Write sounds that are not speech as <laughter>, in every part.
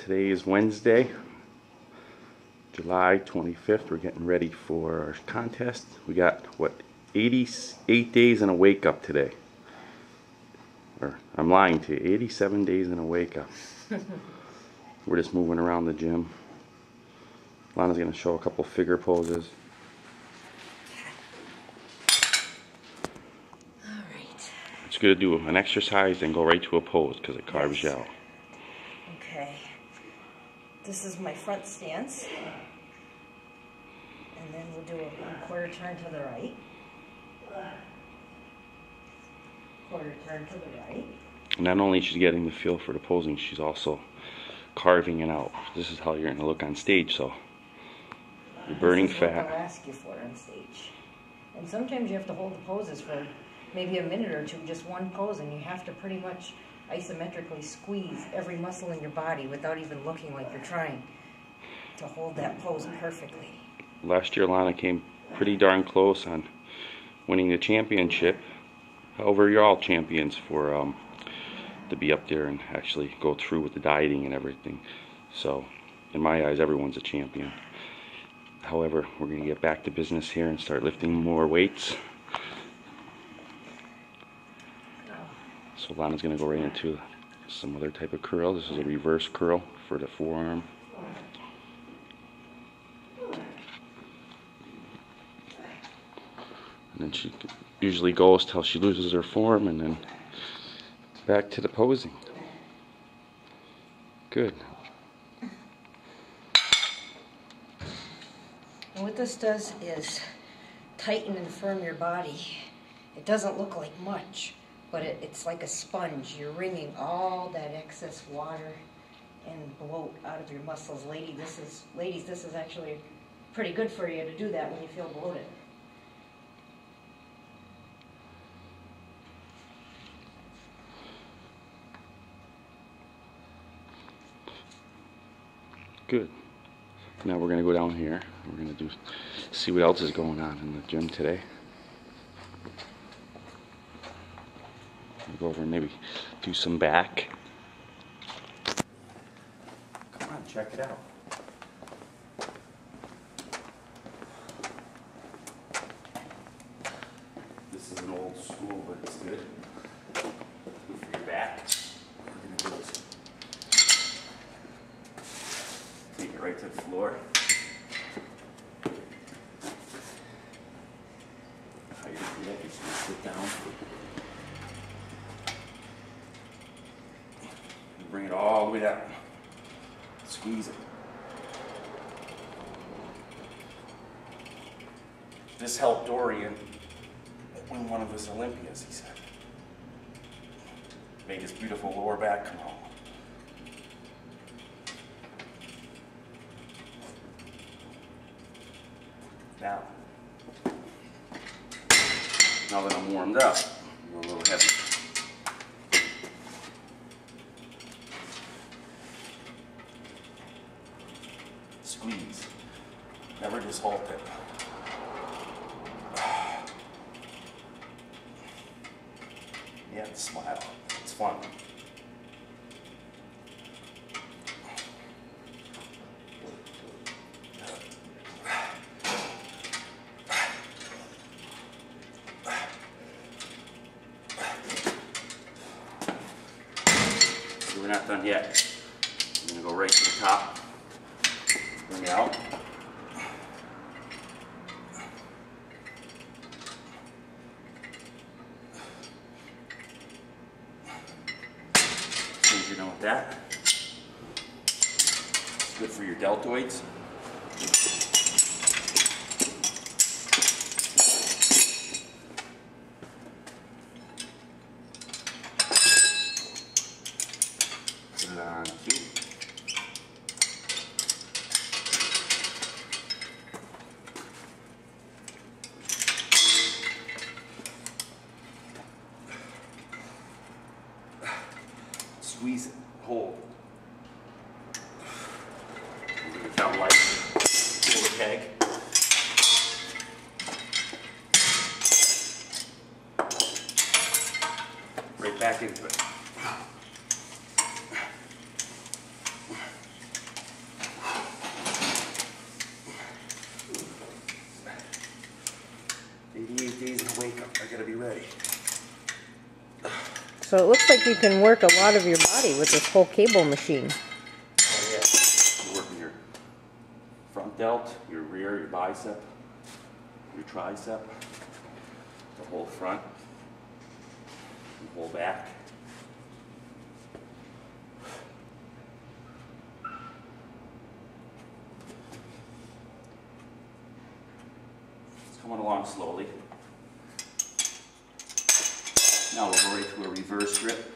Today is Wednesday, July 25th. We're getting ready for our contest. We got, what, 88 days and a wake up today. Or, I'm lying to you, 87 days and a wake up. <laughs> We're just moving around the gym. Lana's going to show a couple figure poses. All right. It's good to do an exercise and go right to a pose because it carves Yes. out. This is my front stance. And then we'll do a quarter turn to the right. Quarter turn to the right. Not only she's getting the feel for the posing, she's also carving it out. This is how you're going to look on stage, so you're burning This is what they'll fat. ask you for on stage. And sometimes you have to hold the poses for maybe a minute or two, just one pose, and you have to pretty much isometrically squeeze every muscle in your body without even looking like you're trying to hold that pose perfectly. Last year, Lana came pretty darn close on winning the championship. However, you're all champions for um, to be up there and actually go through with the dieting and everything. So, in my eyes, everyone's a champion. However, we're going to get back to business here and start lifting more weights. So Lana's going to go right into some other type of curl. This is a reverse curl for the forearm. And then she usually goes till she loses her form and then back to the posing. Good. And what this does is tighten and firm your body. It doesn't look like much, but it, it's like a sponge. You're wringing all that excess water and bloat out of your muscles. Lady, this is ladies, this is actually pretty good for you to do that when you feel bloated. Good. Now we're gonna go down here. We're gonna do see what else is going on in the gym today. We'll go over and maybe do some back. Come on, check it out. This is an old school, but it's good. Good for your back. We're gonna do is Take it right to the floor. How you do that, you're just gonna sit down. And bring it all the way down. Squeeze it. This helped Dorian win one of his Olympias, he said. Made his beautiful lower back come home. Now, now that I'm warmed up, I'm a little heavy. Squeeze. Never just halt it. <sighs> Yeah, smile. It's fun. We're not done yet. I'm gonna go right to the top. Bring it out. As soon as you're done with that, it's good for your deltoids. kind like a keg. Right back into it. Eighty-eight days in wake up. I gotta be ready. So it looks like you can work a lot of your body with this whole cable machine. Delt, your rear, your bicep, your tricep, the whole front, the whole back. It's coming along slowly. Now we'll go right to a reverse grip.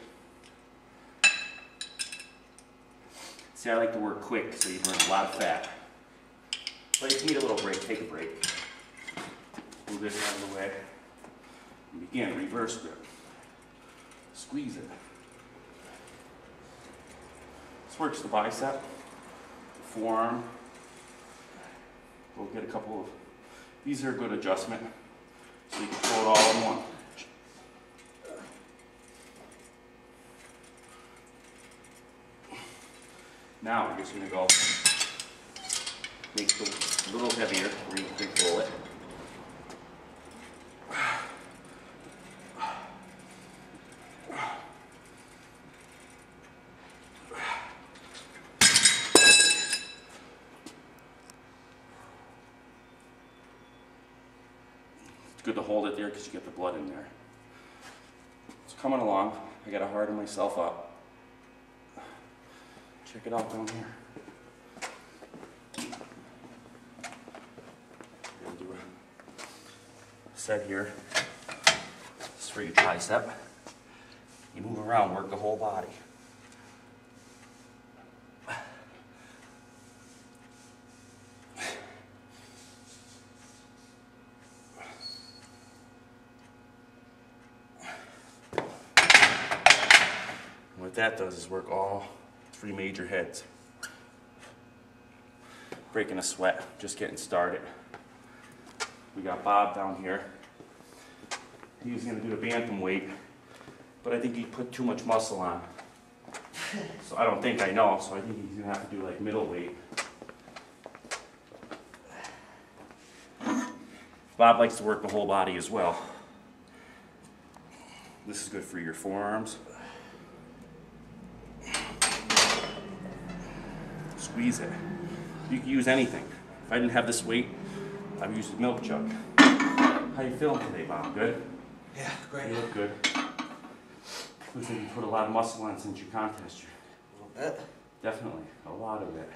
See, I like to work quick so you burn a lot of fat. But if you need a little break, take a break. Move this out of the way. And begin, reverse grip. Squeeze it. This works the bicep, the forearm. We'll get a couple of, these are a good adjustment. So you can throw it all in one. Now we're just gonna go make it a little heavier where you can it. It's good to hold it there because you get the blood in there. It's coming along. I gotta harden myself up. Check it out down here. We'll do a set here. This is for your tricep. You move around, work the whole body. What that does is work all three major heads. Breaking a sweat, just getting started. We got Bob down here. He was gonna do the bantam weight, but I think he put too much muscle on. So I don't think I know, so I think he's gonna have to do like middleweight. Bob likes to work the whole body as well. This is good for your forearms. Squeeze it. You can use anything. If I didn't have this weight, I'd use a milk jug. How you feeling today, Bob? Good? Yeah, great. You look good. Looks like you put a lot of muscle on since your contest. A little bit. Definitely, a lot of it.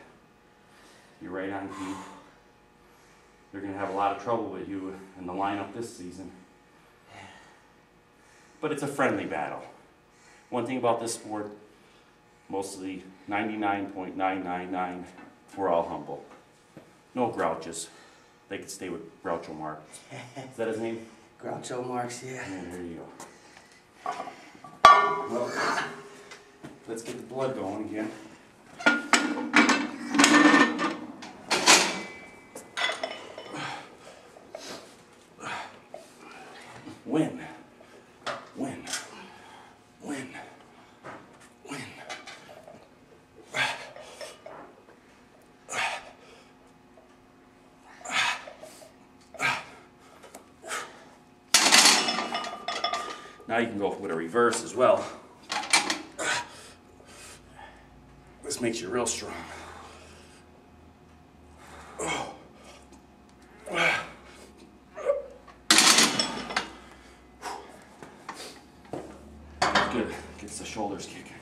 You're right on key. They're gonna have a lot of trouble with you in the lineup this season. But it's a friendly battle. One thing about this sport, mostly 99.999, we're all humble. No grouches. They could stay with Groucho Marx. Is that his name? Groucho Marx, yeah. Yeah, there you go. Well, let's get the blood going again. Win. Win. Win. Win. Now you can go with a reverse as well. This makes you real strong. Good. Gets the shoulders kicking.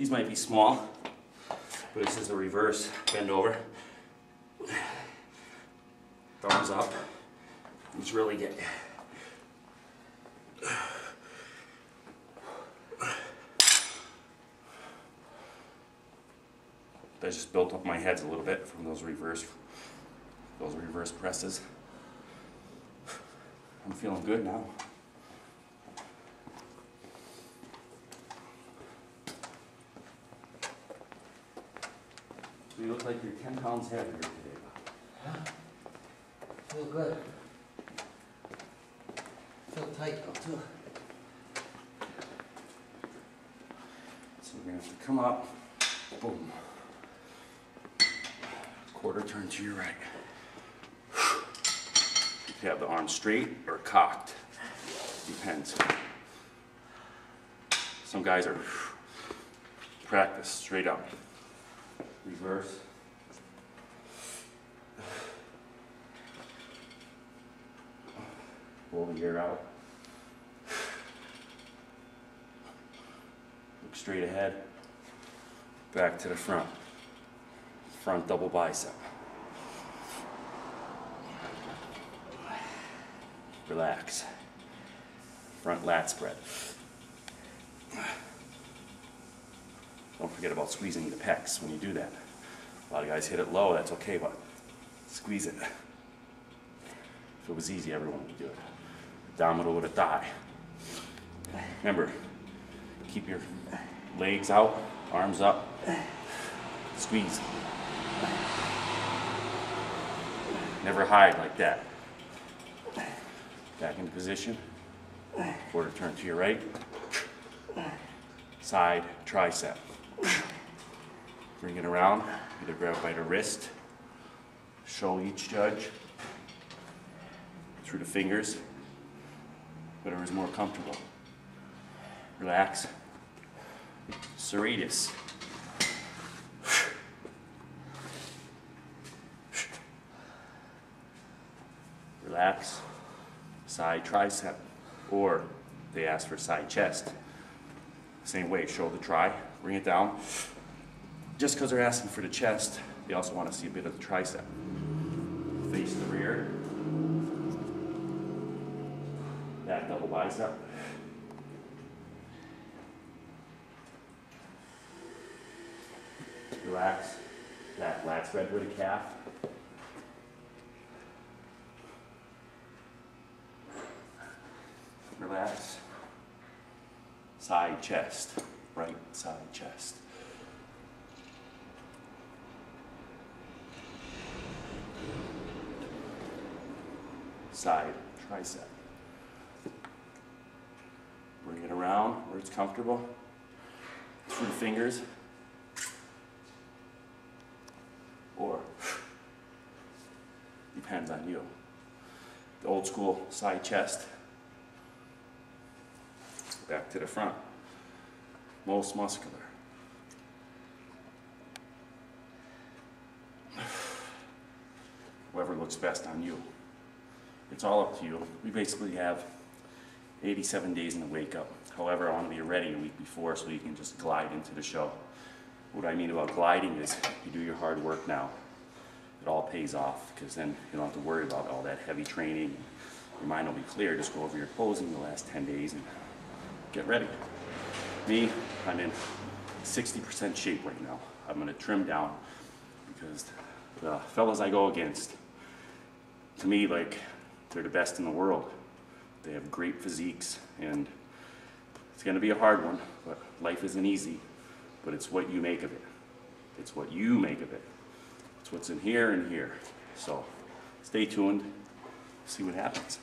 These might be small, but this is a reverse bend over. Thumbs up. These really get. That just built up my heads a little bit from those reverse, those reverse presses. I'm feeling good now. So you look like you're 10 pounds heavier today. Bob. Feel good. Feel tight though too. It's we're gonna have to come up, boom. Quarter turn to your right. You have the arm straight or cocked. Depends. Some guys are practice straight up. Reverse. Pull the ear out. Look straight ahead. Back to the front. Front double bicep. Relax. Front lat spread. Don't forget about squeezing the pecs when you do that. A lot of guys hit it low, that's okay, but squeeze it. If it was easy, everyone would do it. Abdominal with a thigh. Remember, keep your legs out, arms up, squeeze. Never hide like that. Back into position. Quarter turn to your right. Side tricep. Bring it around. Either grab by the wrist. Show each judge. Through the fingers. Whatever is more comfortable. Relax. Serratus. Relax. Side tricep. Or they ask for side chest. Same way, shoulder try, bring it down. Just because they're asking for the chest, they also want to see a bit of the tricep. Face the rear. That double bicep. Relax. That lat spread with a calf. Relax. Side chest. Side chest. Side tricep. Bring it around where it's comfortable. Through the fingers. Or <sighs> depends on you. The old school side chest back to the front. Most muscular. <sighs> Whoever looks best on you. It's all up to you. We basically have 87 days in the wake up. However, I want to be ready a week before so you can just glide into the show. What I mean about gliding is you do your hard work now. It all pays off because then you don't have to worry about all that heavy training. Your mind will be clear. Just go over your posing the last 10 days and get ready. Me, I'm in 60% shape right now. I'm gonna trim down because the fellas I go against, to me, like, they're the best in the world. They have great physiques and it's gonna be a hard one, but life isn't easy, but it's what you make of it. It's what you make of it. It's what's in here and here. So stay tuned, see what happens.